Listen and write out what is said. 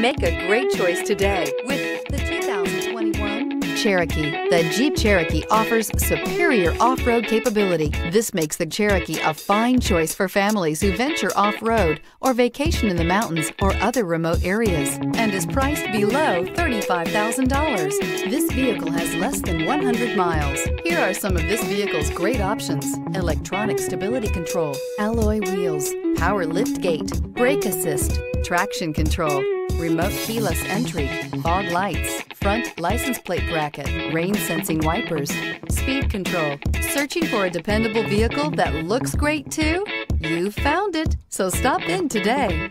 Make a great choice today with the 2021 Cherokee. The Jeep Cherokee offers superior off-road capability. This makes the Cherokee a fine choice for families who venture off-road or vacation in the mountains or other remote areas and is priced below $35,000. This vehicle has less than 100 miles. Here are some of this vehicle's great options. Electronic stability control, alloy wheels, power lift gate, brake assist, traction control, remote keyless entry, fog lights, front license plate bracket, rain sensing wipers, speed control. Searching for a dependable vehicle that looks great too? You found it, so stop in today.